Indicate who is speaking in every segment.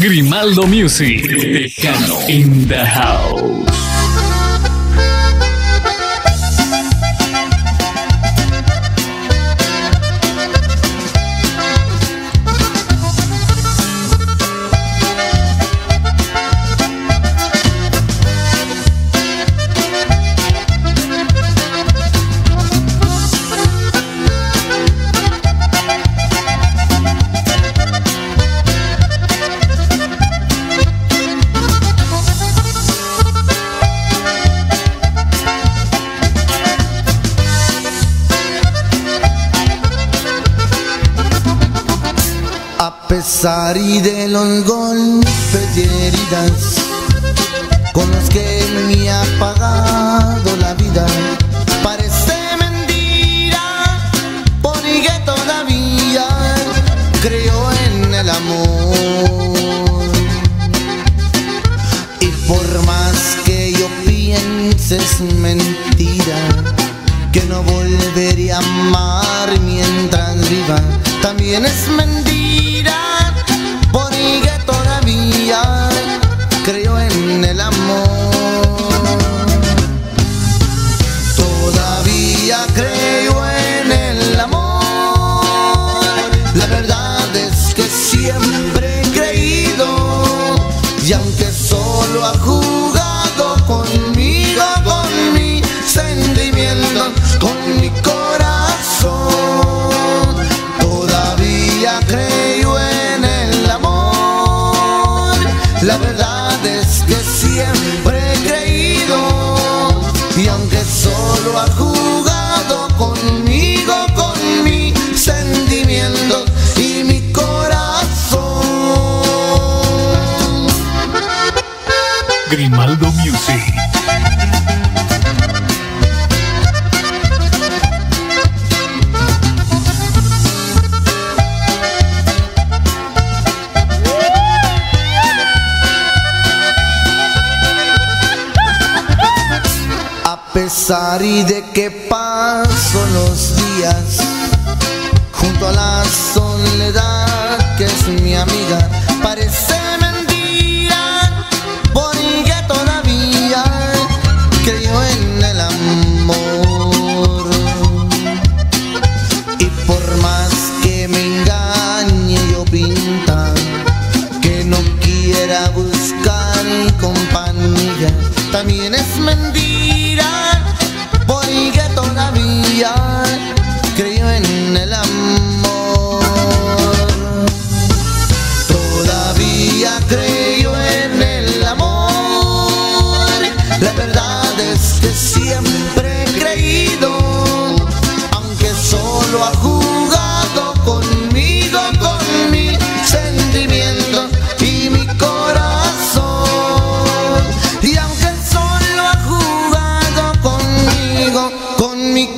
Speaker 1: Grimaldo Music, Tejano in the house.
Speaker 2: Pesar y de los golpes y heridas con los que me ha pagado la vida, parece mentira, porque todavía creo en el amor. Y por más que yo piense es mentira, que no volvería a amar mientras viva, también es mentira el amor. Todavía creo en el amor. La verdad es que siempre he creído y aunque solo ha jugado conmigo, con mi sentimiento, con mi corazón, todavía creo en el amor. La verdad y aunque solo ha jugado conmigo, con mi sentimiento y mi corazón.
Speaker 1: Grimaldo Music.
Speaker 2: Pesar y de que paso los días. Junto a la soledad que es mi amiga, parece mentira, porque todavía creo en el amor. Y por más que me engañe yo pinta que no quiera buscar compañía, también es mentira, todavía creo en el amor. Todavía creo en el amor. La verdad es que siempre he creído, aunque solo ha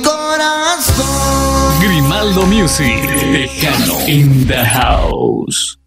Speaker 2: corazón.
Speaker 1: Grimaldo Music, Tejano in the house.